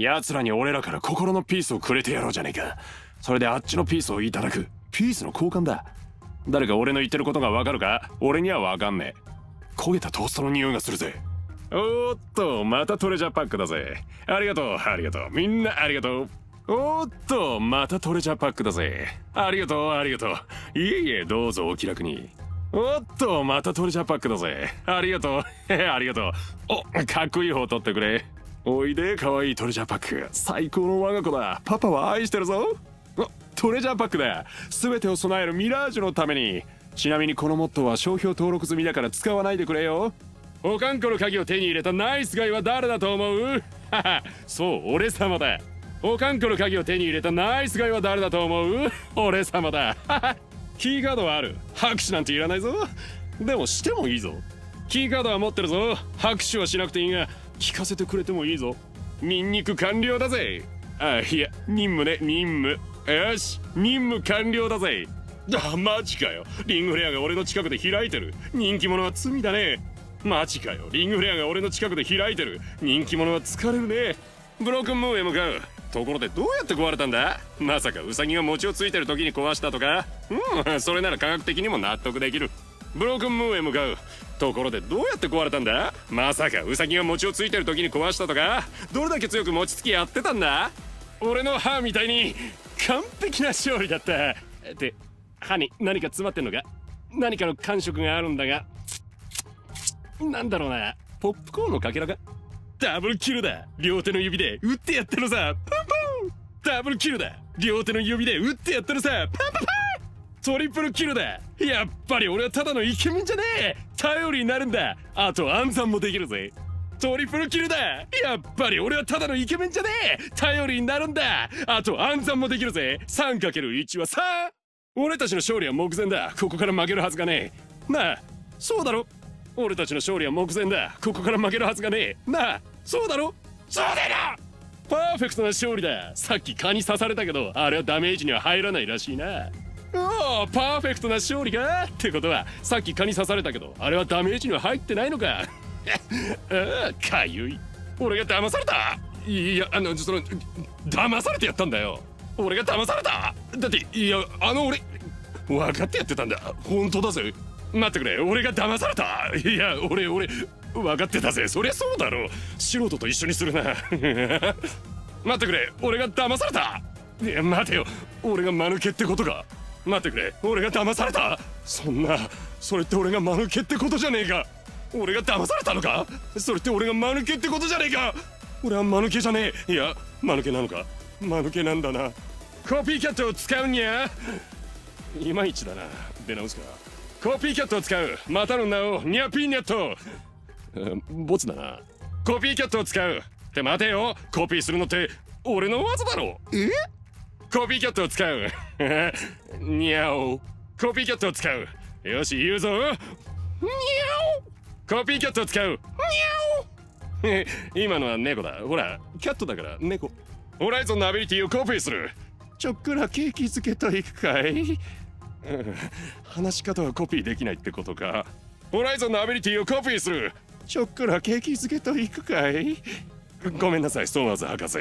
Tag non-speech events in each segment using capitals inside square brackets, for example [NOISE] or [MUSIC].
奴らに俺らから心のピースをくれてやろうじゃねえか。それであっちのピースをいただく。ピースの交換だ。誰か俺の言ってることがわかるか？俺にはわかんねえ。焦げたトーストの匂いがするぜ。おっとまたトレジャーパックだぜ。ありがとうありがとう。みんなありがとう。おっとまたトレジャーパックだぜ。ありがとうありがとう。いえいえどうぞお気楽に。おっとまたトレジャーパックだぜ。ありがとう。ありがとう。お [LAUGHS] かっこいい方取ってくれ。おいでかわいトレジャーパック。最高の我が子だ。パパは愛してるぞ。トレジャーパックだ。全てを備えるミラージュのために。ちなみにこのモットーは商標登録済みだから使わないでくれよ。おかんこの鍵を手に入れたナイスガイは誰だと思う？[LAUGHS] そう俺様だ。おかんこの鍵を手に入れたナイスガイは誰だと思う？[LAUGHS] 俺様だ。[LAUGHS] キーカードはある。拍手なんていらないぞ。でもしてもいいぞ。キーカードは持ってるぞ。拍手はしなくていいが聞かせてくれてもいいぞ。ニンニク完了だぜ。あいや任務ね。任務。よし。任務完了だぜ。あマジかよ。リングフレアが俺の近くで開いてる。人気者は罪だね。マジかよ。リングフレアが俺の近くで開いてる。人気者は疲れるね。ブロークンムーンへ向かう。ところでどうやって壊れたんだ？まさかウサギが餅をついてる時に壊したとか？うんそれなら科学的にも納得できる。ブロークンムーンへ向かう。ところでどうやって壊れたんだ？まさかウサギが餅をついてる時に壊したとか？どれだけ強く餅つきやってたんだ？俺の歯みたいに完璧な勝利だった。って歯に何か詰まってんのか？何かの感触があるんだが？なんだろうな。ポップコーンのかけらか？ダブルキルだ。両手の指で打ってやったのさ。パンパン。ダブルキルだ。両手の指で打ってやったのさ。パンパンパン。トリプルキルだやっぱり俺はただのイケメンじゃねえ。頼りになるんだ。あと暗算もできるぜ。トリプルキルだやっぱり俺はただのイケメンじゃねえ。頼りになるんだ。あと暗算もできるぜ。3×1 は 3! 俺たちの勝利は目前だ。ここから負けるはずがねえ。なあそうだろ。俺たちの勝利は目前だ。ここから負けるはずがねえ。なあそうだろ。そうだよパーフェクトな勝利だ。さっき蚊に刺されたけどあれはダメージには入らないらしいな。おおパーフェクトな勝利か？ってことはさっき蚊に刺されたけどあれはダメージには入ってないのか？[LAUGHS] あかゆい。俺が騙された？いやあのその騙されてやったんだよ。俺が騙された？だっていやあの俺分かってやってたんだ。本当だぜ。待ってくれ。俺が騙された？いや俺俺分かってたぜ。そりゃそうだろ。う素人と一緒にするな。[LAUGHS] 待ってくれ。俺が騙された？いや待てよ。俺が間抜けってことか。待ってくれ。俺が騙された。そんなそれって俺が間抜けってことじゃねえか。俺が騙されたのか。それって俺が間抜けってことじゃねえか。俺は間抜けじゃねえ。いや間抜けなのか。間抜けなんだな。コピーキャットを使うんや。いまいちだな。出直すか。コピーキャットを使う。またの名をニャピーニャット。ボツだな。コピーキャットを使う。って待てよ。コピーするのって俺の技だろ。え？コピーキャットを使う。にゃおコピーキャットを使う。よし言うぞ。にゃおコピーキャットを使う。にゃお今のは猫だ。ほらキャットだから猫。ホライゾンのアビリティをコピーする。ちょっくらケーキ漬けといくかい。[LAUGHS] 話し方はコピーできないってことか。ホライゾンのアビリティをコピーする。ちょっくらケーキ漬けといくかい。ごめんなさいソーマーズ博士。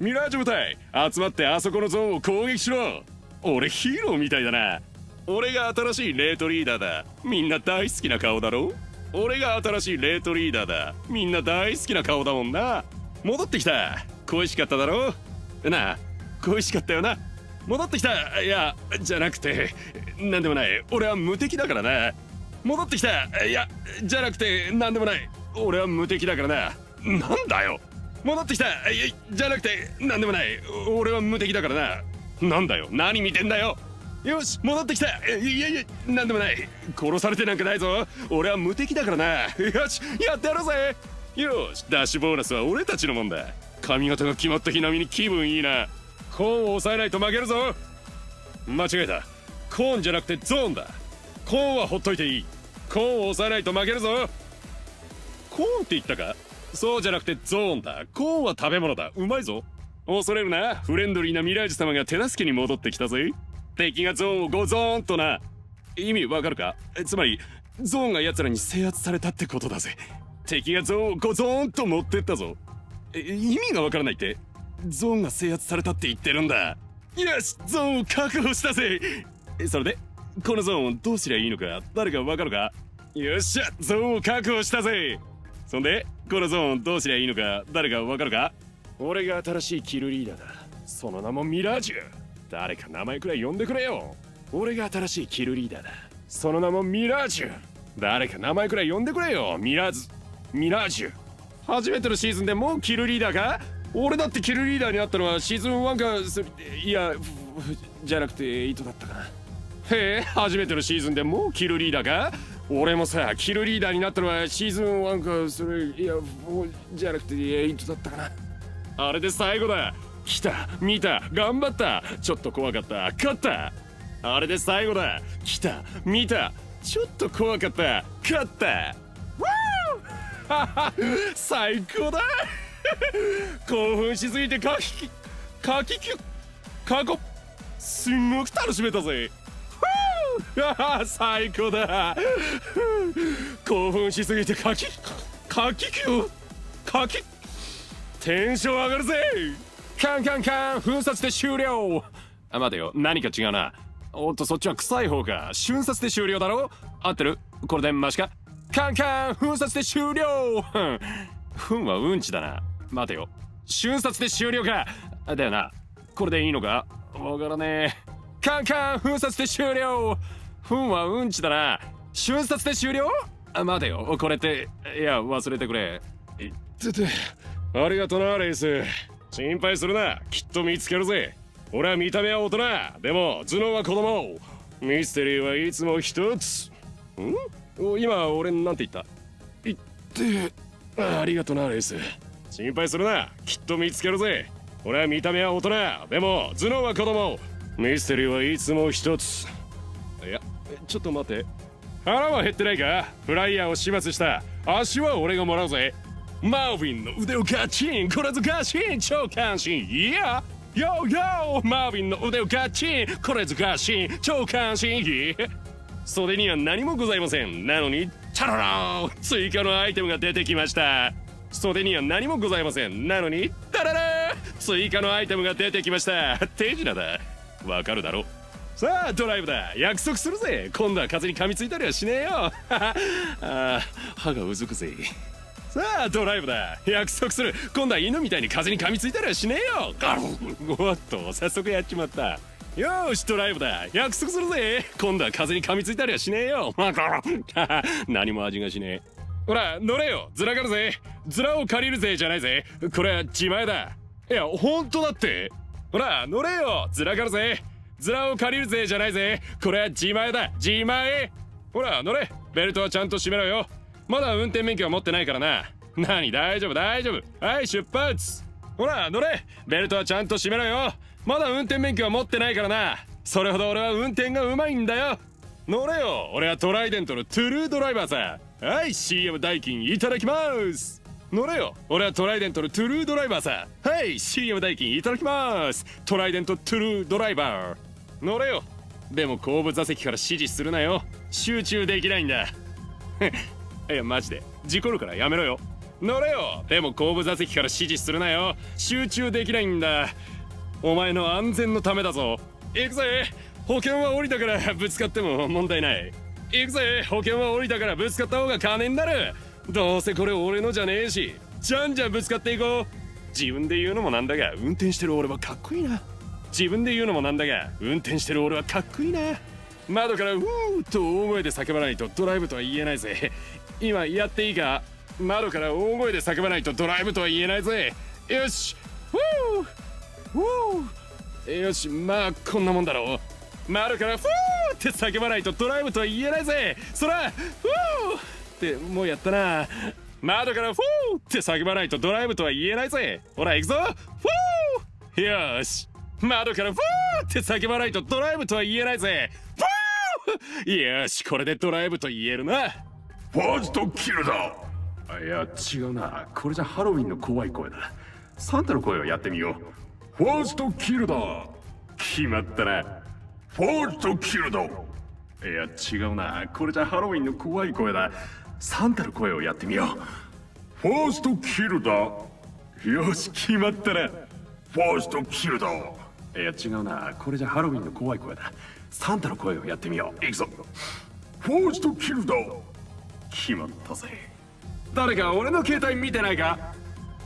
ミラージュ部隊集まってあそこのゾーンを攻撃しろ。俺ヒーローみたいだな。俺が新しいレートリーダーだ。みんな大好きな顔だろ。俺が新しいレートリーダーだ。みんな大好きな顔だもんな。戻ってきた。恋しかっただろ。なあ恋しかったよな。戻ってきた。いやじゃなくて何でもない。俺は無敵だからな。戻ってきた。いやじゃなくて何でもない。俺は無敵だからな。なんだよ。戻ってきた。いじゃなくて何でもない。俺は無敵だからな。なんだよ。何見てんだよ。よし戻ってきた。いやいや何でもない。殺されてなんかないぞ。俺は無敵だからな。よしやってやろうぜ。よしダッシュボーナスは俺たちのもんだ。髪型が決まった日並みに気分いいな。コーンを抑えないと負けるぞ。間違えた。コーンじゃなくてゾーンだ。コーンはほっといていい。コーンを抑えないと負けるぞ。コーンって言ったか？そうじゃなくてゾーンだ。コーンは食べ物だ。うまいぞ。恐れるな。フレンドリーなミラージュ様が手助けに戻ってきたぜ。敵がゾーンをゴゾーンとな。意味わかるか？つまりゾーンが奴らに制圧されたってことだぜ。敵がゾーンをゴゾーンと持ってったぞ。意味がわからないって。ゾーンが制圧されたって言ってるんだ。よし！ゾーンを確保したぜ。それでこのゾーンをどうすりゃいいのか誰かわかるか？よっしゃ！ゾーンを確保したぜ。そんでこのゾーンどうすりゃいいのか誰かわかるか？俺が新しいキルリーダーだ。その名もミラージュ。誰か名前くらい呼んでくれよ。俺が新しいキルリーダーだ。その名もミラージュ。誰か名前くらい呼んでくれよ。ミラーズ。ミラージュ。初めてのシーズンでもうキルリーダーか？俺だってキルリーダーになったのはシーズン1かいやじゃなくて8だったかな。へえ初めてのシーズンでもうキルリーダーか？俺もさキルリーダーになったのはシーズン1かそれいやじゃなくて8だったかな。あれで最後だ。来た見た頑張った。ちょっと怖かった。勝った。あれで最後だ。来た見た。ちょっと怖かった。勝った。[LAUGHS] 最高だ。興奮しすぎてかきかききかこすんごく楽しめたぜ。最高だ興奮しすぎてかきかききゅかきテンション上がるぜ。カンカンカン噴殺で終了。あ待てよ何か違うな。おっとそっちは臭い方か。瞬殺で終了だろ。合ってる。これでマシか。カンカン噴殺で終了。ふんはうんちだな。待てよ。瞬殺で終了か。だよな。これでいいのか？わからねえ。カンカン噴殺で終了ふんはうんちだな。瞬殺で終了あ待てよ。これっていや忘れてくれ。いってて。ありがとなレイス。心配するな。きっと見つけるぜ。俺は見た目は大人。でも頭脳は子供。ミステリーはいつも一つ。ん？今俺なんて言った？言って。ありがとなレイス。心配するな。きっと見つけるぜ。俺は見た目は大人。でも頭脳は子供ミステリーはいつも一つ。いやちょっと待って。腹は減ってないか？フライヤーを始末した。足は俺がもらうぜ。マーヴィンの腕をガチン。これぞガチン。超関心。いやヨーヨー。マーヴィンの腕をガチン。これぞガチン。超関心。いや袖には何もございません。なのにチャララー追加のアイテムが出てきました。袖には何もございません。なのにタララー追加のアイテムが出てきました。手品だ。わかるだろ。さあドライブだ。約束するぜ。今度は風に噛みついたりはしねえよ。[LAUGHS] あ歯がうずくぜ。さあドライブだ。約束する。今度は犬みたいに風に噛みついたりはしねえよ。おっと早速やっちまった。よしドライブだ。約束するぜ。今度は風に噛みついたりはしねえよ。[LAUGHS] [LAUGHS] 何も味がしねえ。ほら乗れよ。ずらかるぜ。ずらを借りるぜじゃないぜ。これは自前だ。いや本当だって。ほら乗れよ。ずらかるぜ。ズラを借りるぜじゃないぜ。これは自前だ。自前。ほら乗れ。ベルトはちゃんと締めろよ。まだ運転免許は持ってないからな。何大丈夫大丈夫。はい出発。ほら乗れ。ベルトはちゃんと締めろよ。まだ運転免許は持ってないからな。それほど俺は運転がうまいんだよ。乗れよ。俺はトライデントのトゥルードライバーさ。はい CM 代金いただきます。乗れよ。俺はトライデントのトゥルードライバーさ。はい CM 代金いただきます。トライデントトゥルードライバー。乗れよ。でも後部座席から指示するなよ。集中できないんだ。[LAUGHS] いやマジで。事故るからやめろよ。乗れよ。でも後部座席から指示するなよ。集中できないんだ。お前の安全のためだぞ。行くぜ。保険は降りたからぶつかっても問題ない。行くぜ。保険は降りたからぶつかった方が金になる。どうせこれ俺のじゃねえしじゃんじゃんぶつかっていこう。自分で言うのもなんだが運転してる俺はかっこいいな。自分で言うのもなんだが運転してる俺はかっこいいな。窓からうーっと大声で叫ばないとドライブとは言えないぜ。今やっていいか？窓から大声で叫ばないとドライブとは言えないぜ。よし。ウーよし。まあこんなもんだろう。窓からフーって叫ばないとドライブとは言えないぜ。そらフーってもうやったな。窓からフーって叫ばないとドライブとは言えないぜ。ほら行くぞ。フー。よし。窓からフーって叫ばないとドライブとは言えないぜ。フー。よしこれでドライブと言えるな。ファーストキルだ。いや違うな。これじゃハロウィンの怖い声だ。サンタの声をやってみよう。ファーストキルだ。決まったな。ファーストキルだ。いや違うな。これじゃハロウィンの怖い声だサンタの声をやってみよう。ファーストキルだよし決まったなファーストキルだいや違うな。これじゃハロウィンの怖い声だ。サンタの声をやってみよう。行くぞ。ファーストキルだ決まったぜ。誰か俺の携帯見てないか？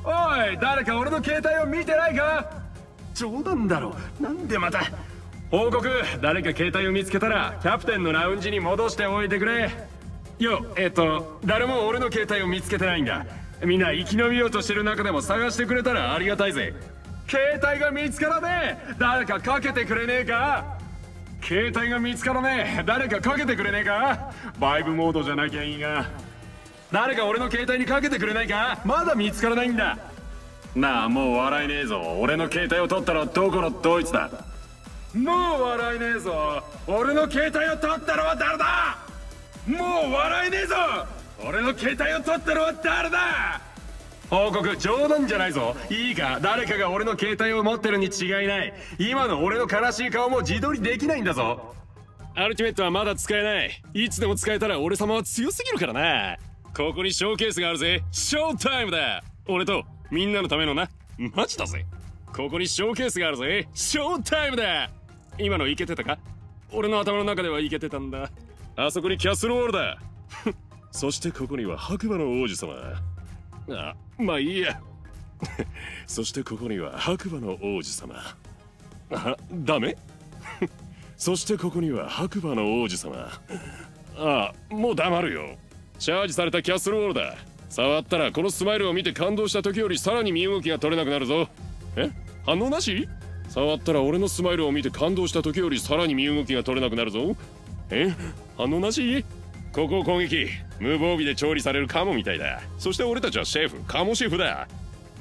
おい誰か俺の携帯を見てないか？冗談だろ。なんでまた？報告。誰か携帯を見つけたらキャプテンのラウンジに戻しておいてくれよえっと誰も俺の携帯を見つけてないんだ。みんな生き延びようとしてる中でも探してくれたらありがたいぜ。携帯が見つからねえ。誰かかけてくれねえか。携帯が見つからねえ。誰かかけてくれねえか。バイブモードじゃなきゃいいが。誰か俺の携帯にかけてくれないか。まだ見つからないんだ。なあもう笑えねえぞ。俺の携帯を取ったのどこのドイツだ。もう笑えねえぞ。俺の携帯を取ったのは誰だ。もう笑えねえぞ。俺の携帯を取ったのは誰だ。報告冗談じゃないぞ。いいか。誰かが俺の携帯を持ってるに違いない。今の俺の悲しい顔も自撮りできないんだぞ。アルティメットはまだ使えない。いつでも使えたら俺様は強すぎるからな。ここにショーケースがあるぜ。ショータイムだ。俺とみんなのためのな。マジだぜ。ここにショーケースがあるぜ。ショータイムだ。今のいけてたか？俺の頭の中ではいけてたんだ。あそこにキャッスルウォールだ。[LAUGHS] そしてここには白馬の王子様。あまあいいや。[LAUGHS] そしてここには白馬の王子様。あダメ？[LAUGHS] そしてここには白馬の王子様。ああもう黙るよ。チャージされたキャッスルウォールだ。触ったらこのスマイルを見て感動した時よりさらに身動きが取れなくなるぞ。え？反応なし？触ったら俺のスマイルを見て感動した時よりさらに身動きが取れなくなるぞ。え？反応なしここを攻撃。無防備で調理されるカモみたいだ。そして俺たちはシェフカモシェフだ。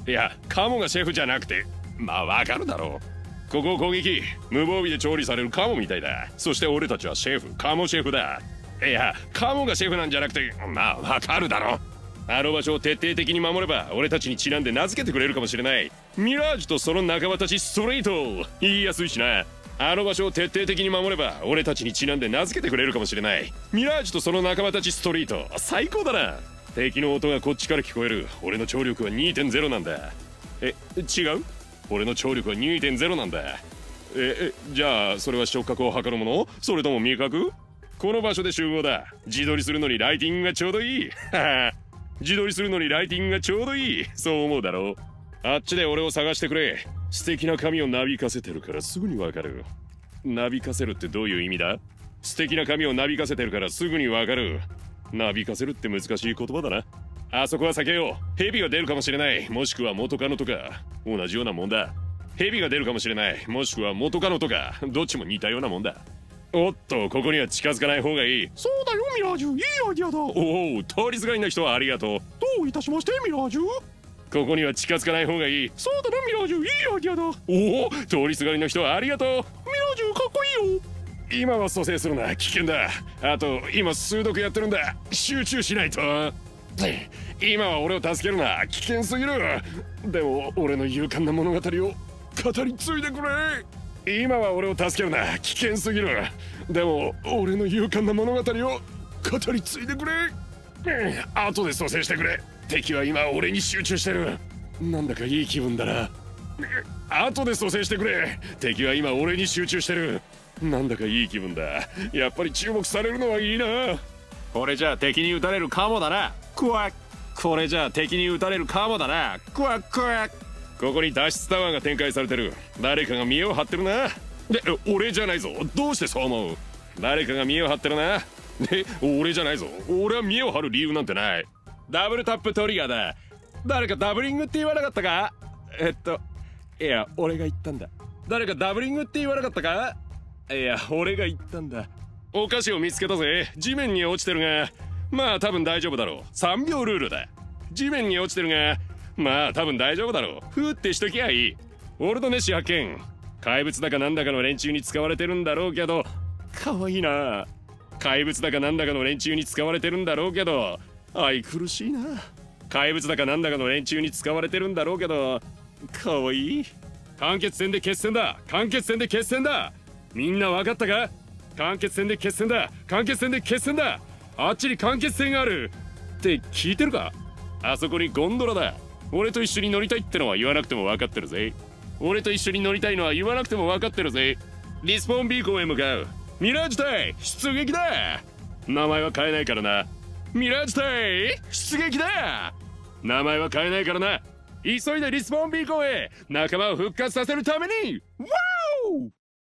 いやカモがシェフじゃなくてまあわかるだろう。ここを攻撃。無防備で調理されるカモみたいだ。そして俺たちはシェフカモシェフだ。いやカモがシェフなんじゃなくてまあわかるだろあの場所を徹底的に守れば俺たちにちなんで名付けてくれるかもしれない。ミラージュとその仲間たちストレート。言いやすいしな。あの場所を徹底的に守れば俺たちにちなんで名付けてくれるかもしれない。ミラージュとその仲間たちストリート。最高だな。敵の音がこっちから聞こえる。俺の聴力は2.0なんだ。え違う？俺の聴力は2.0なんだ。ええじゃあそれは触覚を測るもの？それとも味覚？この場所で集合だ。自撮りするのにライティングがちょうどいい。[LAUGHS] 自撮りするのにライティングがちょうどいい。そう思うだろう。あっちで俺を探してくれ。素敵な髪をなびかせてるからすぐにわかる。なびかせるってどういう意味だ？素敵な髪をなびかせてるからすぐにわかる。なびかせるって難しい言葉だな。あそこは避けよう。蛇が出るかもしれない。もしくは元カノとか。同じようなもんだ。蛇が出るかもしれない。もしくは元カノとか。どっちも似たようなもんだ。おっとここには近づかない方がいい。そうだよミラージュ。いいアイディアだ。おお通りすがりな人はありがとう。どういたしましてミラージュここには近づかない方がいい。そうだなミラージュ。いいアイディアだ。おお通りすがりの人はありがとう。ミラージュかっこいいよ。今は蘇生するな。危険だ。あと今数読やってるんだ。集中しないと。今は俺を助けるな。危険すぎる。でも俺の勇敢な物語を。語り継いでくれ。今は俺を助けるな。危険すぎる。でも俺の勇敢な物語を。語り継いでくれ。後で蘇生してくれ。敵は今俺に集中してる。なんだかいい気分だな。後で蘇生してくれ。敵は今俺に集中してる。なんだかいい気分だ。やっぱり注目されるのはいいな。これじゃあ敵に撃たれるかもだな。クワッ。これじゃあ敵に撃たれるかもだな。クワッ。クワッ。ここに脱出タワーが展開されてる。誰かが見栄を張ってるな。で俺じゃないぞ。どうしてそう思う？誰かが見栄を張ってるな。で俺じゃないぞ。俺は見栄を張る理由なんてないダブルタップトリガーだ。誰かダブリングって言わなかったか？えっといや俺が言ったんだ。誰かダブリングって言わなかったか？いや俺が言ったんだ。お菓子を見つけたぜ。地面に落ちてるが。まあ多分大丈夫だろう。3秒ルールだ。地面に落ちてるが。まあ多分大丈夫だろう。ふーってしときゃいい。オルドネシ発見。怪物だかなんだかの連中に使われてるんだろうけど。かわいいな。怪物だかなんだかの連中に使われてるんだろうけど。愛くるしいな。怪物だかなんだかの連中に使われてるんだろうけどかわいい。間欠戦で決戦だ。間欠戦で決戦だ。みんな分かったか？間欠戦で決戦だ。間欠戦で決戦だ。あっちに間欠戦がある。って聞いてるか？あそこにゴンドラだ。俺と一緒に乗りたいってのは言わなくても分かってるぜ。俺と一緒に乗りたいのは言わなくても分かってるぜ。リスポーンビーコンへ向かう。ミラージュ隊出撃だ。名前は変えないからな。ミラージ隊出撃だ。名前は変えないからな。急いでリスポンビーコへ。仲間を復活させるために。わー